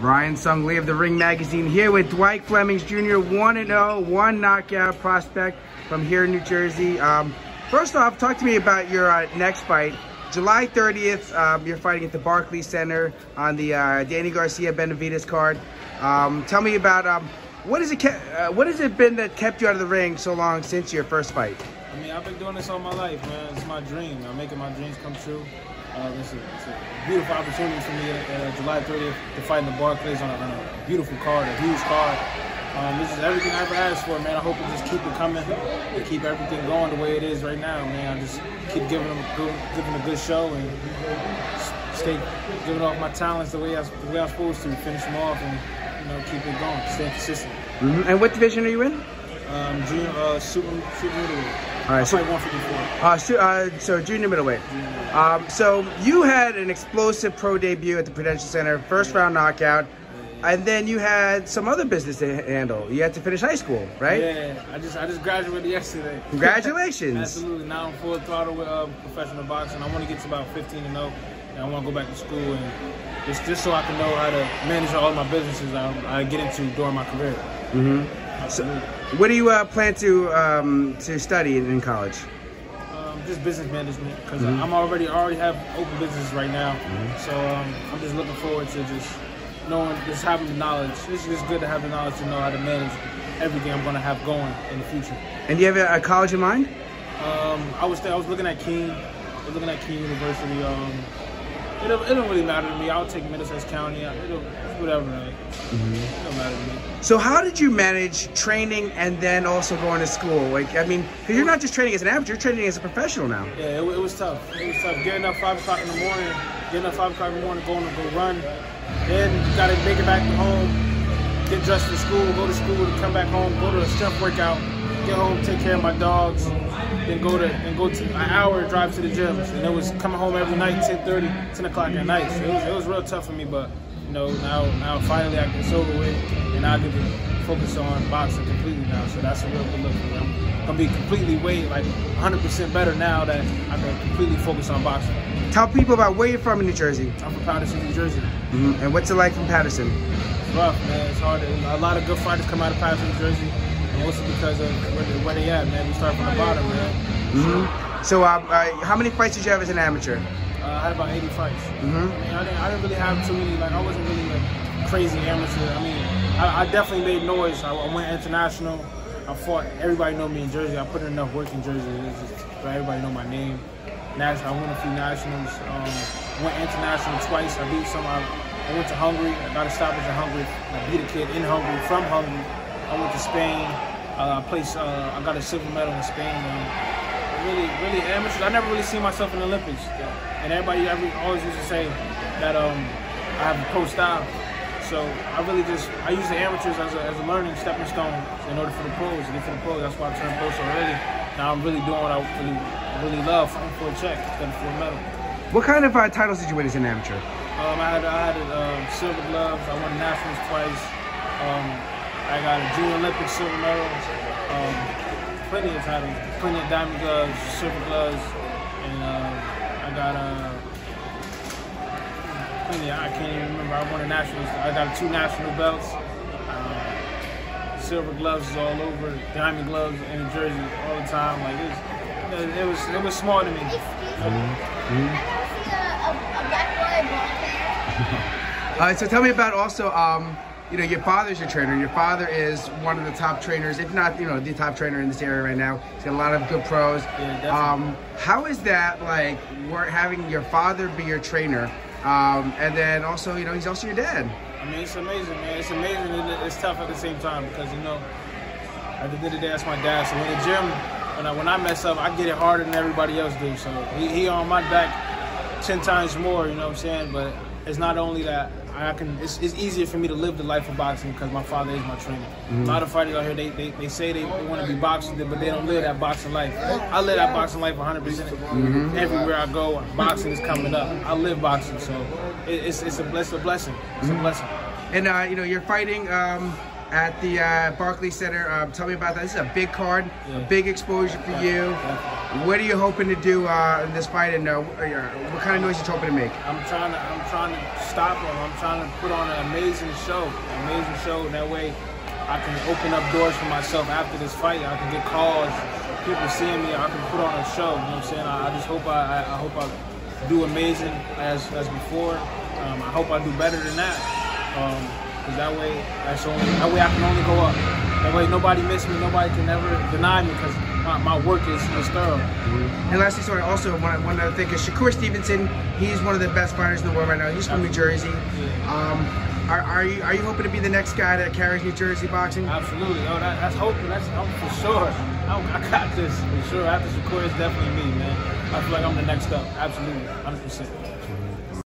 Ryan Songalia of the Ring Magazine here with Dwyke Flemmings Jr., 1 0, one knockout prospect from here in New Jersey. Um, first off, talk to me about your uh, next fight. July 30th, um, you're fighting at the Barclays Center on the uh, Danny Garcia Benavidez card. Um, tell me about um, what is it? Uh, what has it been that kept you out of the ring so long since your first fight? I mean, I've been doing this all my life, man. It's my dream. I'm making my dreams come true. Uh, it's, a, it's, a, beautiful opportunity for me uh, July 30th to fight in the Barclays on a, on a beautiful card, a huge card. Um, this is everything I ever asked for, man. I hope it just keep it coming and keep everything going the way it is right now, man. I just keep giving them good, giving a good show and stay giving off my talents the way I the way I'm supposed to, finish them off and you know keep it going, stay consistent. Mm -hmm. And what division are you in? Um, junior, uh, super, super middleweight. All right, so 154. Uh, so, uh, so junior middleweight. Junior. Um, so you had an explosive pro debut at the Prudential Center, first round knockout, and then you had some other business to handle. You had to finish high school, right? Yeah, I just I just graduated yesterday. Congratulations! Absolutely. Now I'm full throttle with uh, professional boxing. I want to get to about 15 and 0, and I want to go back to school and just just so I can know how to manage all my businesses I, I get into during my career. Mm-hmm. So, what do you uh, plan to um, to study in, in college? Um, just business management because mm -hmm. I'm already already have open business right now. Mm -hmm. So um, I'm just looking forward to just knowing, just having the knowledge. It's just good to have the knowledge to know how to manage everything I'm going to have going in the future. And do you have a, college in mind? Um, I was I was looking at Kean. I was looking at Kean University. It don't, it don't really matter to me. I'll take Middlesex County. It'll, whatever. Mm -hmm. It don't matter to me. So how did you manage training and then also going to school? Like, I mean, because you're not just training as an amateur, you're training as a professional now. Yeah, it, it was tough. It was tough. Getting up 5 o'clock in the morning, getting up 5 o'clock in the morning, going to go run. Then you got to make it back to home, get dressed for school, go to school, come back home, go to a strength workout, get home, take care of my dogs, then go to and go to an hour drive to the gym. And it was coming home every night, 10 30, 10 o'clock at night. So it was, it was real tough for me, but you know, now now finally I can it's over with and I get to focus on boxing completely now. So that's a real good look for me. I'm gonna be completely way like 100% better now that I can completely focus on boxing. Tell people about where you're from in New Jersey. I'm from Paterson, New Jersey. Mm -hmm. And what's it like from Paterson? It's rough, man. It's hard. A lot of good fighters come out of Paterson, New Jersey, mostly because of where they, where they at, man. We start from the bottom, man. Mm -hmm. So, uh, uh, how many fights did you have as an amateur? Uh, I had about 80 fights. Mm -hmm. I, mean, I, didn't, I, didn't, really have too many, like, I wasn't really a crazy amateur. I mean, I, I definitely made noise. I, I, went international. I fought, everybody know me in Jersey. I put in enough work in Jersey just, everybody know my name. National, I won a few nationals. Um, went international twice. I beat some. I, I went to Hungary. I got established in Hungary. I beat a kid in Hungary, from Hungary. I went to Spain. Uh, I placed, uh, I got a silver medal in Spain. And really, really amateurs. I never really seen myself in the Olympics. And everybody every, always used to say that um, I have a pro style. So I really just, I use the amateurs as a, as a learning stepping stone in order for the pros, to get to the pros. That's why I turned pro so early. Now I'm really doing what I really, really love, for a check instead of for a medal. What kind of uh, titles did you win as an amateur? Um, I had, I had uh, silver gloves. I won nationals twice. Um, I got a junior Olympic silver medal. Um, plenty of titles, plenty of diamond gloves, silver gloves, and uh, I got uh, plenty. I can't even remember. I won a national. I got two national belts. Uh, silver gloves all over. Diamond gloves in Jersey all the time. Like it was, it was, it was small to me. Mm -hmm. All right. So tell me about also. Um, you know, your father's your trainer. Your father is one of the top trainers, if not, you know, the top trainer in this area right now. He's got a lot of good pros. Yeah, um, how is that like? having your father be your trainer, um, and then also, you know, he's also your dad. I mean, it's amazing, man. It's amazing. It's tough at the same time because you know, at the end of the day, that's my dad. So in the gym, when I when I mess up, I get it harder than everybody else do. So he, he on my back ten times more. You know what I'm saying? But it's not only that I can. It's, it's, easier for me to live the life of boxing because my father is my trainer. Mm-hmm. A lot of fighters out here, they, they, they say they, they want to be boxers, but they don't live that boxing life. I live that boxing life 100. percent mm-hmm. Everywhere I go, boxing is coming up. I live boxing, so it, it's it's a, it's a blessing. It's mm-hmm. a blessing. And uh, you know, you're fighting. Um, at the uh, Barclays Center. Um, tell me about that. This is a big card, Yeah. a big exposure for you. What are you hoping to do uh, in this fight, and uh, what kind of noise are you hoping to make? I'm trying to I'm trying to stop him. I'm trying to put on an amazing show, an amazing show. And that way, I can open up doors for myself after this fight. I can get calls, people seeing me. I can put on a show. You know what I'm saying? I, I just hope I, I, I hope I do amazing as as before. Um, I hope I do better than that. Um, Cause that way, that's only that way I can only go up. That way nobody miss me. Nobody can ever deny me because my, my work is, is thorough. And lastly, sorry, also one, one other thing is Shakur Stevenson. He's one of the best fighters in the world right now. He's from New Jersey. Um, are, are you are you hoping to be the next guy that carries New Jersey boxing? Absolutely. Oh, that, that's hoping. That's I'm for sure. I, I got this for sure. After Shakur, it's definitely me, man. I feel like I'm the next up. Absolutely, 100. percent